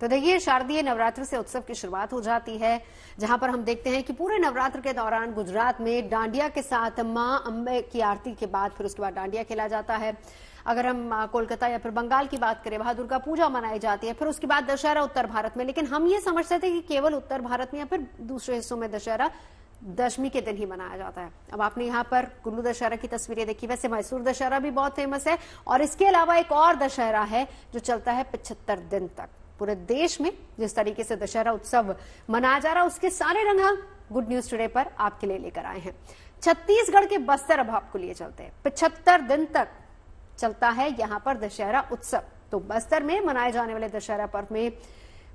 तो देखिए, शारदीय नवरात्र से उत्सव की शुरुआत हो जाती है, जहाँ पर हम देखते हैं कि पूरे नवरात्र के दौरान गुजरात में डांडिया के साथ माँ अम्बे की आरती के बाद फिर उसके बाद डांडिया खेला जाता है। अगर हम कोलकाता या फिर बंगाल की बात करें, वहाँ दुर्गा पूजा मनाई जाती है, फिर उसके बाद दशहरा उत्तर भारत में। लेकिन हम ये समझते थे कि केवल उत्तर भारत में या फिर दूसरे हिस्सों में दशहरा दशमी के दिन ही मनाया जाता है। अब आपने यहाँ पर कुल्लू दशहरा की तस्वीरें देखी, वैसे मैसूर दशहरा भी बहुत फ़ेमस है, और इसके अलावा एक और दशहरा है जो चलता है पिछहत्तर दिन तक। पूरे देश में जिस तरीके से दशहरा उत्सव मनाया जा रहा है, उसके सारे रंग हम गुड न्यूज़ टुडे पर आपके लिए लेकर आए हैं। छत्तीसगढ़ के बस्तर अब आपको लिए चलते हैं। पिछहत्तर दिन तक चलता है यहाँ पर दशहरा उत्सव। तो बस्तर में मनाए जाने वाले दशहरा पर्व में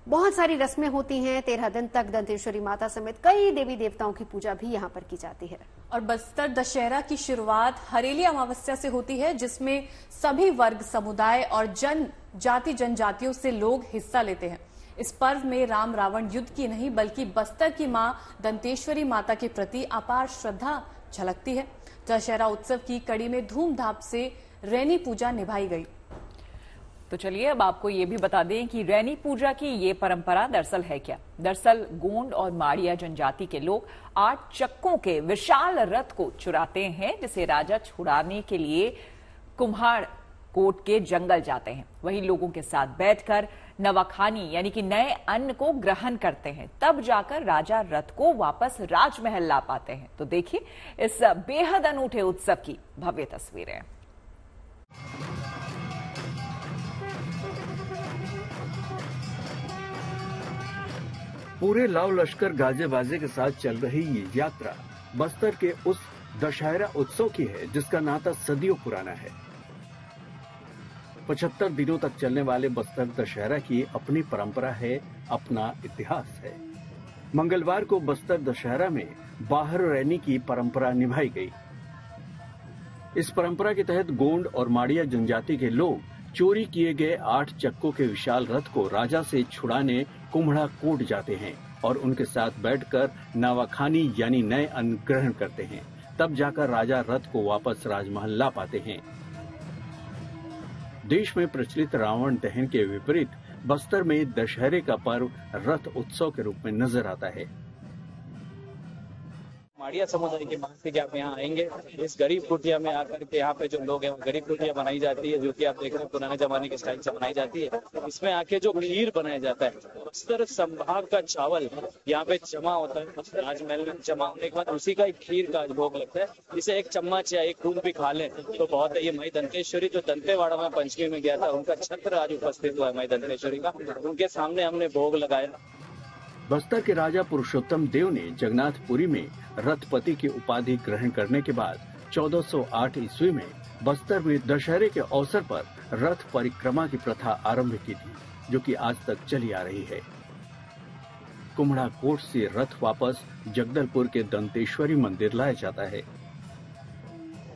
बहुत सारी रस्में होती हैं, तेरह दिन तक दंतेश्वरी माता समेत कई देवी देवताओं की पूजा भी यहाँ पर की जाती है। और बस्तर दशहरा की शुरुआत हरेली अमावस्या से होती है, जिसमें सभी वर्ग समुदाय और जन, जाति जनजातियों से लोग हिस्सा लेते हैं। इस पर्व में राम रावण युद्ध की नहीं, बल्कि बस्तर की माँ दंतेश्वरी माता के प्रति अपार श्रद्धा झलकती है। दशहरा उत्सव की कड़ी में धूमधाम से रैनी पूजा निभाई गई। तो चलिए, अब आपको ये भी बता दें कि रैनी पूजा की ये परंपरा दरअसल है क्या? दरअसल, गोंड और माड़िया जनजाति के लोग आठ चक्कों के विशाल रथ को चुराते हैं, जिसे राजा छुड़ाने के लिए कुम्हार कोट के जंगल जाते हैं। वही लोगों के साथ बैठकर नवाखानी, यानी कि नए अन्न को ग्रहण करते हैं। तब जाकर राजा रथ को वापस राजमहल ला पाते हैं। तो देखिए, इस बेहद अनूठे उत्सव की भव्य तस्वीरें। पूरे लाव लश्कर गाजे बाजे के साथ चल रही ये यात्रा बस्तर के उस दशहरा उत्सव की है, जिसका नाता सदियों पुराना है। पचहत्तर दिनों तक चलने वाले बस्तर दशहरा की अपनी परंपरा है, अपना इतिहास है। मंगलवार को बस्तर दशहरा में बाहर रहने की परंपरा निभाई गई। इस परंपरा के तहत गोंड और माड़िया जनजाति के लोग चोरी किए गए आठ चक्कों के विशाल रथ को राजा से छुड़ाने कुम्हड़ा कोट जाते हैं और उनके साथ बैठकर नावाखानी यानी नए अन्न ग्रहण करते हैं। तब जाकर राजा रथ को वापस राजमहल ला पाते हैं। देश में प्रचलित रावण दहन के विपरीत बस्तर में दशहरे का पर्व रथ उत्सव के रूप में नज़र आता है। माड़िया समुदाय की के मान से आप यहाँ आएँगे। इस गरीब कुटिया में आकर के यहाँ पे जो लोग हैं गरीब कुटिया बनाई जाती है, जो कि आप देख रहे हैं, पुराने जमाने के स्टाइल से बनाई जाती है। इसमें आके जो खीर बनाया जाता है बस्तर संभाग का चावल यहाँ पे जमा होता है राजमहल में जमा होने के बाद उसी का एक खीर का भोग लगता है। इसे एक चम्मच या एक खून भी खा लें तो बहुत है। ये मई दंतेश्वरी, जो दंतेवाड़ा में पंचमी में गया था, उनका छत्र आज उपस्थित हुआ है मई दंतेश्वरी का। उनके सामने हमने भोग लगाया। बस्तर के राजा पुरुषोत्तम देव ने जगन्नाथपुरी में रथपति की उपाधि ग्रहण करने के बाद 1408 ईस्वी में बस्तर में दशहरे के अवसर पर रथ परिक्रमा की प्रथा आरंभ की थी, जो कि आज तक चली आ रही है। कुम्हड़ा कोट से रथ वापस जगदलपुर के दंतेश्वरी मंदिर लाया जाता है।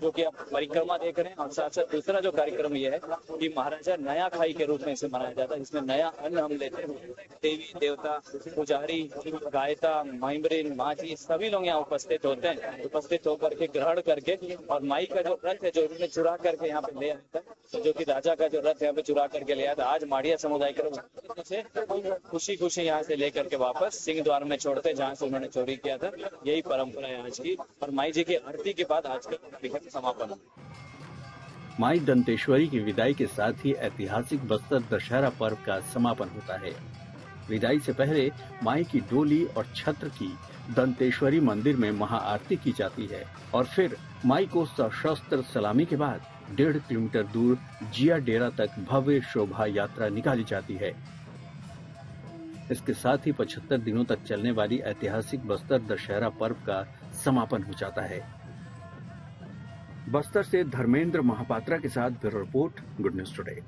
जो कि आप परिक्रमा देख रहे हैं, और साथ साथ दूसरा जो कार्यक्रम ये है कि महाराजा नया खाई के रूप में इसे मनाया जाता है इसमें नया अन्न हम लेते हैं। देवी, देवता, पुजारी गायता माइमरीन माजी सभी लोग यहाँ उपस्थित होते हैं। उपस्थित होकर के ग्रहण करके और माई का जो रथ है, जो इन्होंने चुरा करके यहाँ पे ले आया था, जो की राजा का जो रथ यहाँ पे चुरा करके ले आया था, आज माड़िया समुदाय के से खुशी खुशी यहाँ से लेकर के वापस सिंह द्वार में छोड़ते जहाँ से उन्होंने चोरी किया था। यही परंपरा है आज की। और माई जी की आरती के बाद आज का समापन माई दंतेश्वरी की विदाई के साथ ही ऐतिहासिक बस्तर दशहरा पर्व का समापन होता है। विदाई से पहले माई की डोली और छत्र की दंतेश्वरी मंदिर में महाआरती की जाती है और फिर माई को सशस्त्र सलामी के बाद डेढ़ किलोमीटर दूर जिया डेरा तक भव्य शोभा यात्रा निकाली जाती है। इसके साथ ही पचहत्तर दिनों तक चलने वाली ऐतिहासिक बस्तर दशहरा पर्व का समापन हो जाता है। बस्तर से धर्मेंद्र महापात्रा के साथ bureau report Good News Today